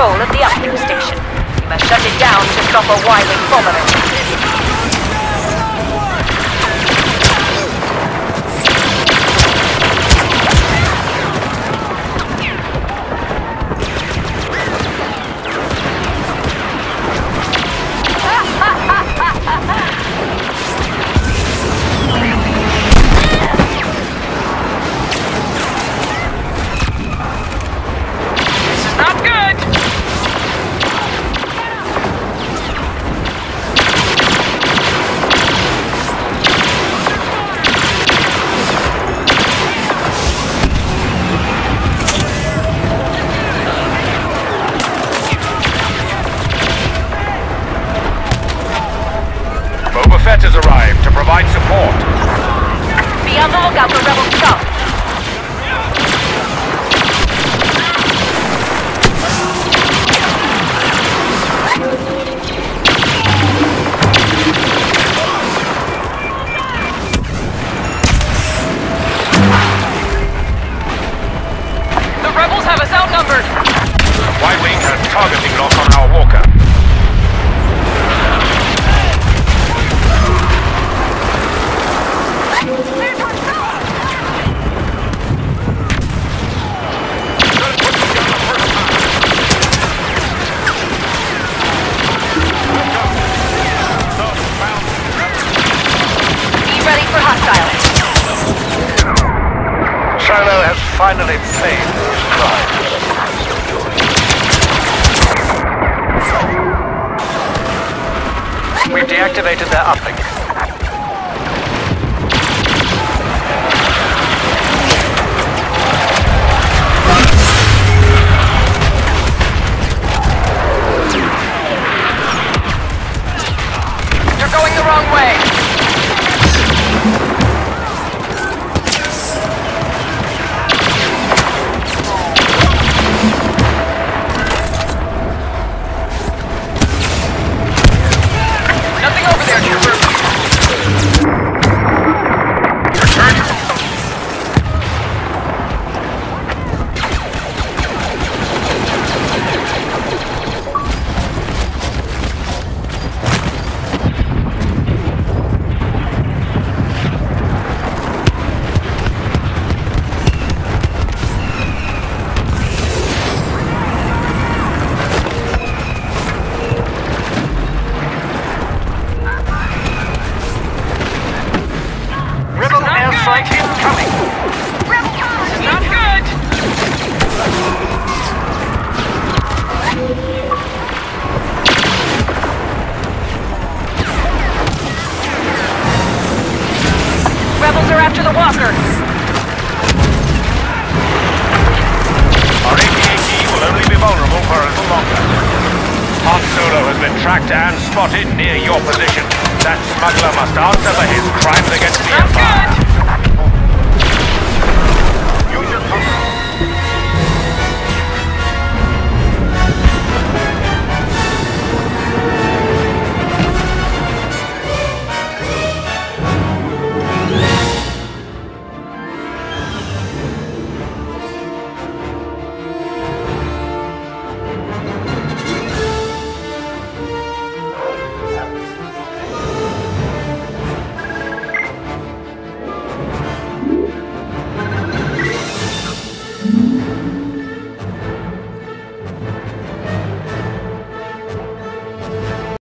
control of the upstream station. You must shut it down to stop a wily foreigner. Lookout for rebel scum. The rebels have us outnumbered. Y-wing has targeting lock on our walker. Finally paid for his crime. We've deactivated their uplink. You're going the wrong way. Been tracked and spotted near your position. That smuggler must answer for his crimes against the Empire.